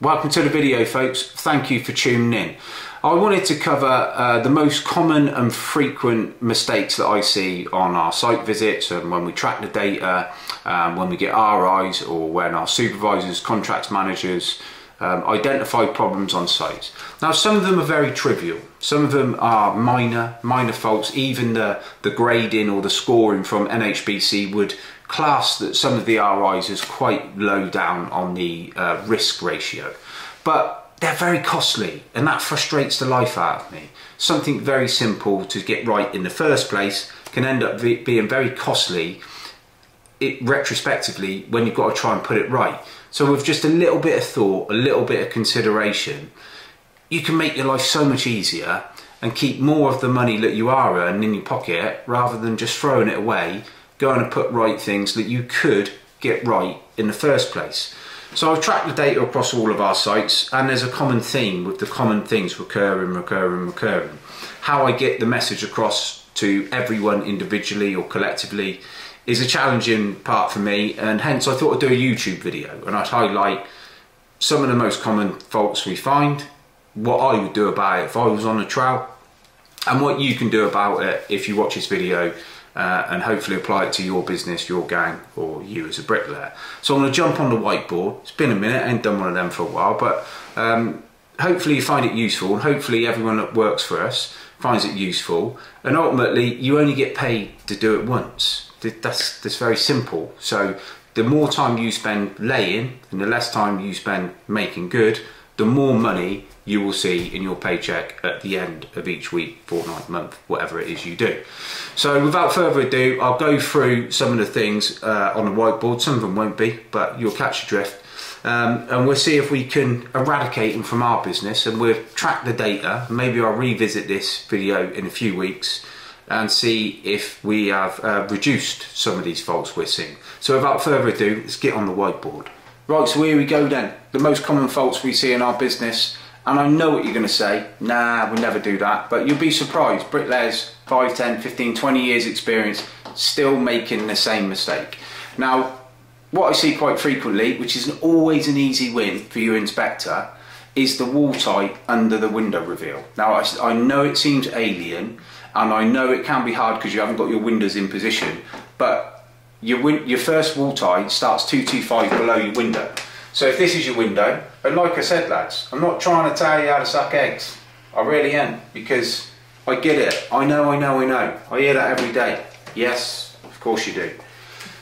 Welcome to the video folks, thank you for tuning in. I wanted to cover uh, the most common and frequent mistakes that I see on our site visits and when we track the data, um, when we get RIs or when our supervisors, contracts managers um, identify problems on sites. Now some of them are very trivial, some of them are minor, minor faults, even the, the grading or the scoring from NHBC would class that some of the RIs as quite low down on the uh, risk ratio. But they're very costly and that frustrates the life out of me. Something very simple to get right in the first place can end up being very costly it retrospectively when you've got to try and put it right. So with just a little bit of thought, a little bit of consideration, you can make your life so much easier and keep more of the money that you are earning in your pocket rather than just throwing it away, going to put right things that you could get right in the first place. So I've tracked the data across all of our sites and there's a common theme with the common things recurring, recurring, recurring. How I get the message across to everyone individually or collectively is a challenging part for me and hence I thought I'd do a YouTube video and I'd highlight some of the most common faults we find, what I would do about it if I was on a trail and what you can do about it if you watch this video uh, and hopefully apply it to your business, your gang, or you as a bricklayer. So I'm going to jump on the whiteboard. It's been a minute, I ain't done one of them for a while, but um, hopefully you find it useful and hopefully everyone that works for us finds it useful and ultimately you only get paid to do it once. That's, that's very simple. So the more time you spend laying and the less time you spend making good, the more money you will see in your paycheck at the end of each week, fortnight, month, whatever it is you do. So without further ado, I'll go through some of the things uh, on the whiteboard. Some of them won't be, but you'll catch a drift. Um, and we'll see if we can eradicate them from our business and we'll track the data. Maybe I'll revisit this video in a few weeks and see if we have uh, reduced some of these faults we're seeing. So without further ado, let's get on the whiteboard. Right, so here we go then. The most common faults we see in our business and I know what you're going to say, nah, we never do that. But you'll be surprised, bricklayers, 5, 10, 15, 20 years experience, still making the same mistake. Now, what I see quite frequently, which is always an easy win for your inspector, is the wall tie under the window reveal. Now, I, I know it seems alien, and I know it can be hard because you haven't got your windows in position, but your, your first wall tie starts 225 below your window. So if this is your window, and like I said lads, I'm not trying to tell you how to suck eggs. I really am, because I get it. I know, I know, I know. I hear that every day. Yes, of course you do.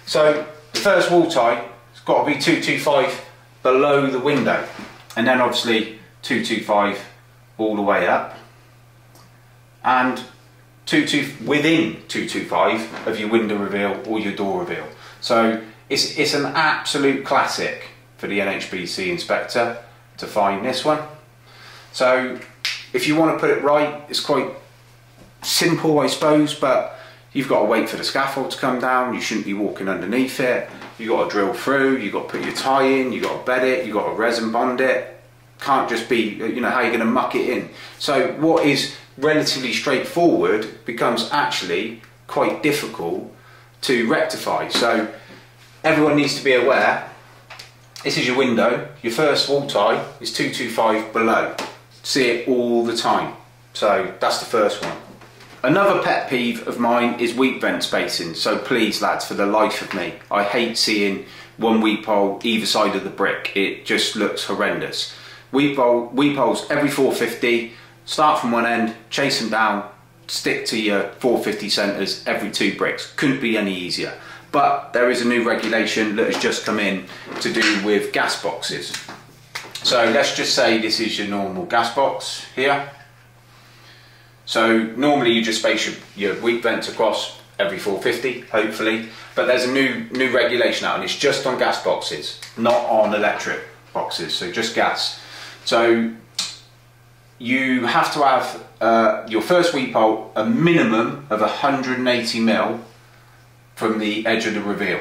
So the first wall tie has got to be 225 below the window. And then obviously 225 all the way up. And 22 within 225 of your window reveal or your door reveal. So it's, it's an absolute classic for the NHBC inspector to find this one. So if you want to put it right, it's quite simple I suppose, but you've got to wait for the scaffold to come down, you shouldn't be walking underneath it, you've got to drill through, you've got to put your tie in, you've got to bed it, you've got to resin bond it, can't just be, you know, how you're going to muck it in. So what is relatively straightforward becomes actually quite difficult to rectify. So everyone needs to be aware this is your window. Your first wall tie is 225 below. See it all the time. So that's the first one. Another pet peeve of mine is weep vent spacing. So please lads, for the life of me, I hate seeing one weep hole either side of the brick. It just looks horrendous. Weep, hole, weep holes every 450, start from one end, chase them down, stick to your 450 centres every two bricks. Couldn't be any easier. But there is a new regulation that has just come in to do with gas boxes. So let's just say this is your normal gas box here. So normally you just space your, your weep vents across every 450, hopefully. But there's a new new regulation out and it's just on gas boxes, not on electric boxes, so just gas. So you have to have uh, your first weep hole a minimum of 180 mil from the edge of the reveal.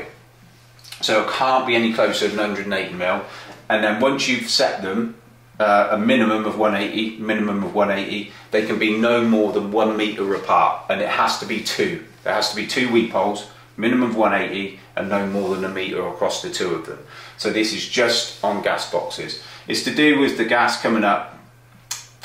So it can't be any closer than 180 mil. And then once you've set them, uh, a minimum of 180, minimum of 180, they can be no more than one meter apart, and it has to be two. There has to be two weep holes, minimum of 180, and no more than a meter across the two of them. So this is just on gas boxes. It's to do with the gas coming up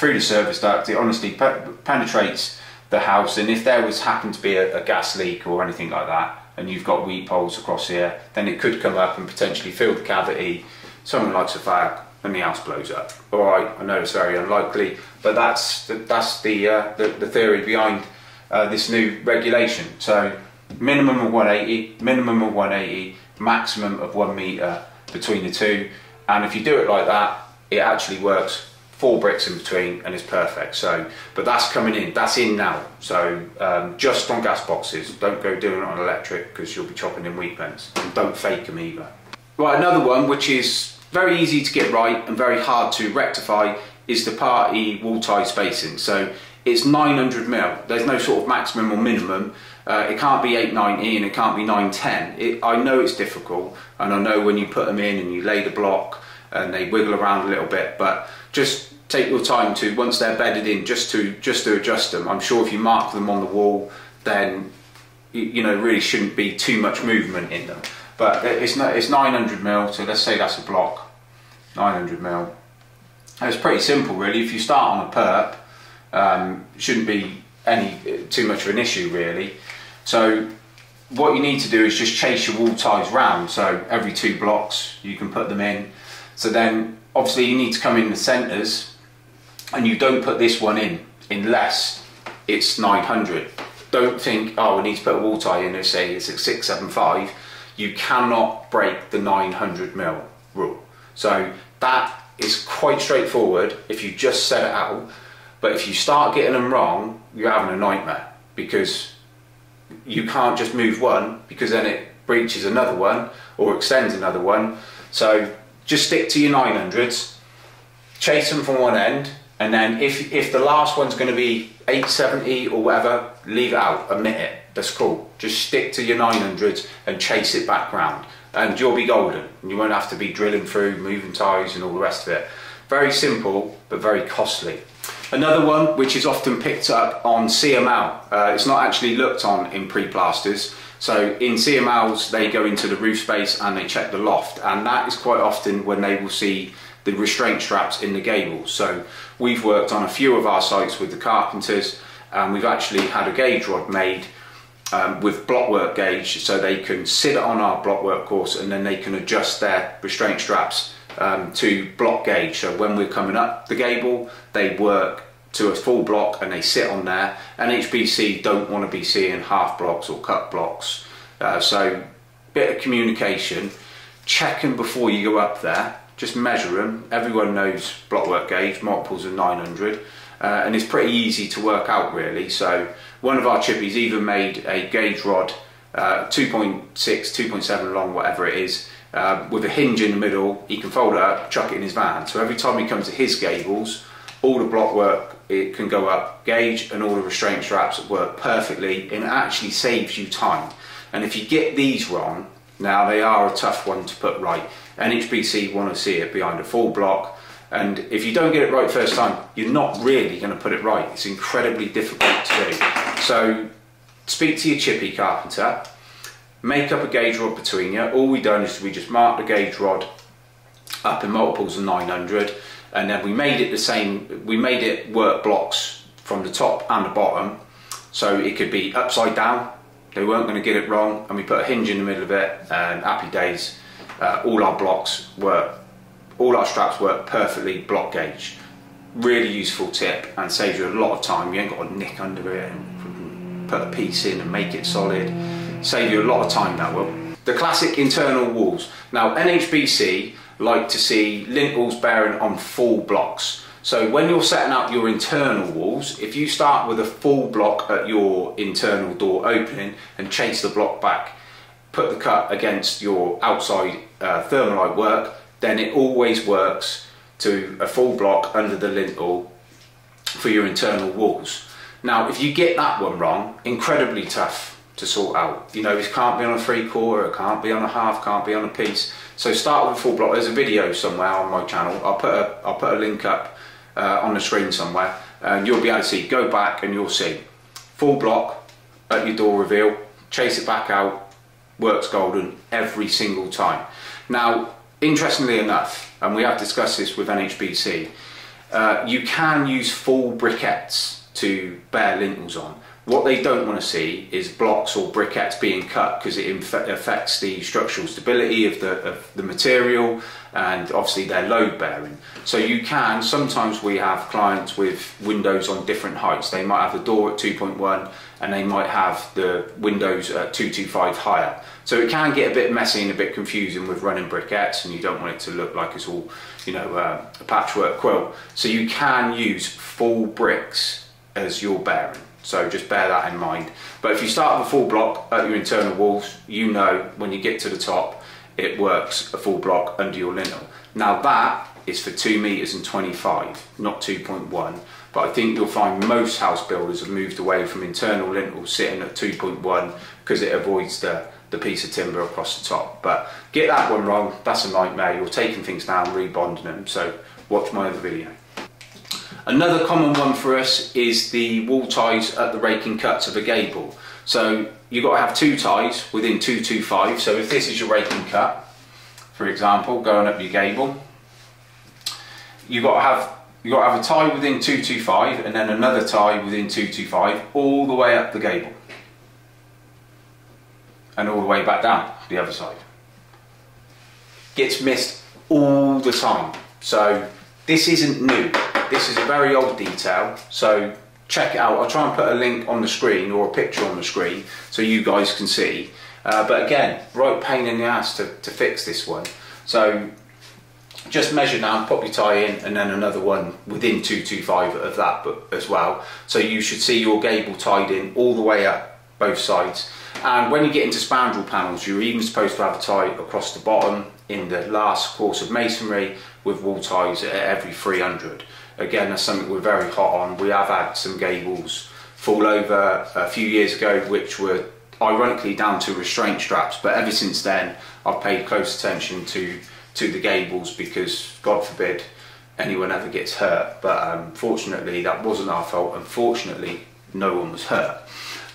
through the service duct. It honestly pe penetrates the house, and if there was happened to be a, a gas leak or anything like that, and you've got weep holes across here, then it could come up and potentially fill the cavity. Someone lights a fire and the house blows up. All right, I know it's very unlikely, but that's the, that's the, uh, the, the theory behind uh, this new regulation. So minimum of 180, minimum of 180, maximum of one meter between the two, and if you do it like that, it actually works four bricks in between and it's perfect. So, but that's coming in, that's in now. So um, just on gas boxes, don't go doing it on electric because you'll be chopping in weep ends and don't fake them either. Right, another one which is very easy to get right and very hard to rectify is the party wall tie spacing. So it's 900 mil. There's no sort of maximum or minimum. Uh, it can't be 890 and it can't be 910. It, I know it's difficult and I know when you put them in and you lay the block and they wiggle around a little bit, but just take your time to once they're bedded in just to just to adjust them. I'm sure if you mark them on the wall, then you, you know really shouldn't be too much movement in them. But it's not it's 900 mil, so let's say that's a block, 900 mil. it's pretty simple really. If you start on a perp, um, shouldn't be any too much of an issue really. So what you need to do is just chase your wall ties round. So every two blocks you can put them in. So then obviously you need to come in the centres and you don't put this one in unless it's 900. Don't think, oh, we need to put a wall tie in and say it's at 675. You cannot break the 900 mil rule. So that is quite straightforward if you just set it out. But if you start getting them wrong, you're having a nightmare because you can't just move one because then it breaches another one or extends another one. So just stick to your 900s, chase them from one end, and then if, if the last one's going to be 870 or whatever, leave it out, omit it. That's cool. Just stick to your 900s and chase it back round. And you'll be golden. You won't have to be drilling through, moving ties and all the rest of it. Very simple, but very costly. Another one which is often picked up on CML. Uh, it's not actually looked on in pre-plasters. So in CMLs, they go into the roof space and they check the loft. And that is quite often when they will see the restraint straps in the gables. So we've worked on a few of our sites with the carpenters and we've actually had a gauge rod made um, with blockwork gauge so they can sit on our blockwork course and then they can adjust their restraint straps um, to block gauge. So when we're coming up the gable, they work to a full block and they sit on there. NHBC don't want to be seeing half blocks or cut blocks. Uh, so bit of communication, check them before you go up there. Just measure them. Everyone knows blockwork gauge, multiples of 900. Uh, and it's pretty easy to work out really. So one of our chippies even made a gauge rod, uh, 2.6, 2.7 long, whatever it is, uh, with a hinge in the middle, he can fold it up, chuck it in his van. So every time he comes to his gables, all the block work it can go up gauge and all the restraint straps work perfectly and actually saves you time. And if you get these wrong, now they are a tough one to put right. NHBC want to see it behind a full block and if you don't get it right first time, you're not really going to put it right. It's incredibly difficult to do. So speak to your chippy carpenter, make up a gauge rod between you. All we done is we just marked the gauge rod up in multiples of 900 and then we made it the same, we made it work blocks from the top and the bottom so it could be upside down, they weren't going to get it wrong and we put a hinge in the middle of it and happy days, uh, all our blocks were, all our straps work perfectly block gauge. Really useful tip and saves you a lot of time, you ain't got to nick under it and put a piece in and make it solid save you a lot of time that will. The classic internal walls. Now NHBC like to see lintels bearing on full blocks. So when you're setting up your internal walls, if you start with a full block at your internal door opening and chase the block back, put the cut against your outside uh, thermalite work, then it always works to a full block under the lintel for your internal walls. Now, if you get that one wrong, incredibly tough to sort out. You know, it can't be on a three quarter, it can't be on a half, can't be on a piece. So start with a full block. There's a video somewhere on my channel. I'll put a, I'll put a link up uh, on the screen somewhere and you'll be able to see, go back and you'll see. Full block at your door reveal, chase it back out, works golden every single time. Now, interestingly enough, and we have discussed this with NHBC, uh, you can use full briquettes to bear lintels on. What they don't want to see is blocks or briquettes being cut because it affects the structural stability of the, of the material and obviously they're load bearing. So you can, sometimes we have clients with windows on different heights. They might have the door at 2.1 and they might have the windows at 225 higher. So it can get a bit messy and a bit confusing with running briquettes and you don't want it to look like it's all, you know, uh, a patchwork quilt. So you can use full bricks as your bearing. So just bear that in mind. But if you start with a full block at your internal walls, you know when you get to the top, it works a full block under your lintel. Now that is for 2 metres and 25, not 2.1. But I think you'll find most house builders have moved away from internal lintels sitting at 2.1 because it avoids the, the piece of timber across the top. But get that one wrong, that's a nightmare. You're taking things down, rebonding them. So watch my other video. Another common one for us is the wall ties at the raking cuts of a gable. So you've got to have two ties within 225. So if this is your raking cut, for example, going up your gable, you've got to have you've got to have a tie within 225 and then another tie within 225 all the way up the gable and all the way back down the other side. Gets missed all the time. So this isn't new. This is a very old detail. So check it out. I'll try and put a link on the screen or a picture on the screen so you guys can see. Uh, but again, right pain in the ass to, to fix this one. So just measure now, pop your tie in and then another one within 225 of that as well. So you should see your gable tied in all the way up both sides. And when you get into spandrel panels, you're even supposed to have a tie across the bottom in the last course of masonry with wall ties at every 300. Again, that's something we're very hot on. We have had some gables fall over a few years ago, which were ironically down to restraint straps. But ever since then, I've paid close attention to to the gables because God forbid anyone ever gets hurt. But um, fortunately, that wasn't our fault. Unfortunately, no one was hurt.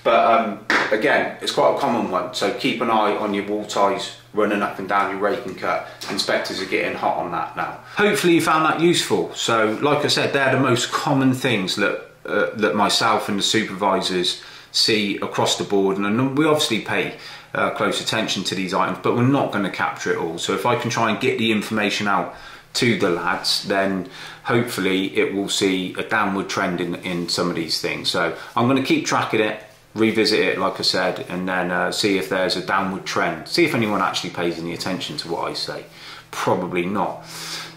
But um, again, it's quite a common one. So keep an eye on your wall ties running up and down your raking cut. Inspectors are getting hot on that now. Hopefully you found that useful. So like I said, they're the most common things that, uh, that myself and the supervisors see across the board. And we obviously pay uh, close attention to these items, but we're not going to capture it all. So if I can try and get the information out to the lads, then hopefully it will see a downward trend in, in some of these things. So I'm going to keep tracking it revisit it, like I said, and then uh, see if there's a downward trend. See if anyone actually pays any attention to what I say. Probably not.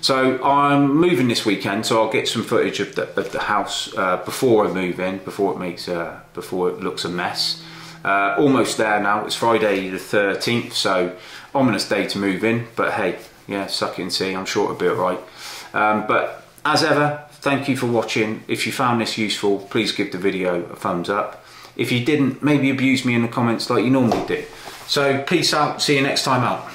So I'm moving this weekend, so I'll get some footage of the, of the house uh, before I move in, before it makes a, before it looks a mess. Uh, almost there now. It's Friday the 13th, so ominous day to move in. But hey, yeah, suck it and see. I'm sure it'll be alright. Um, but as ever, thank you for watching. If you found this useful, please give the video a thumbs up. If you didn't, maybe abuse me in the comments like you normally do. So peace out, see you next time out.